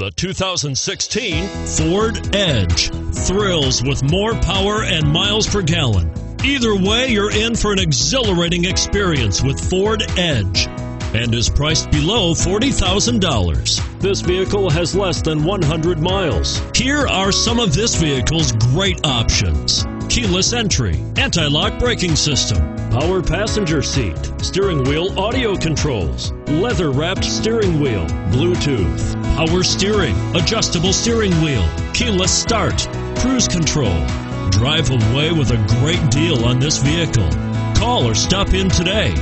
The 2016 Ford Edge thrills with more power and miles per gallon. Either way, you're in for an exhilarating experience with Ford Edge and is priced below $40,000. This vehicle has less than 100 miles. Here are some of this vehicle's great options keyless entry, anti lock braking system, power passenger seat, steering wheel audio controls, leather wrapped steering wheel, Bluetooth, power steering, adjustable steering wheel, keyless start, cruise control. Drive away with a great deal on this vehicle. Call or stop in today.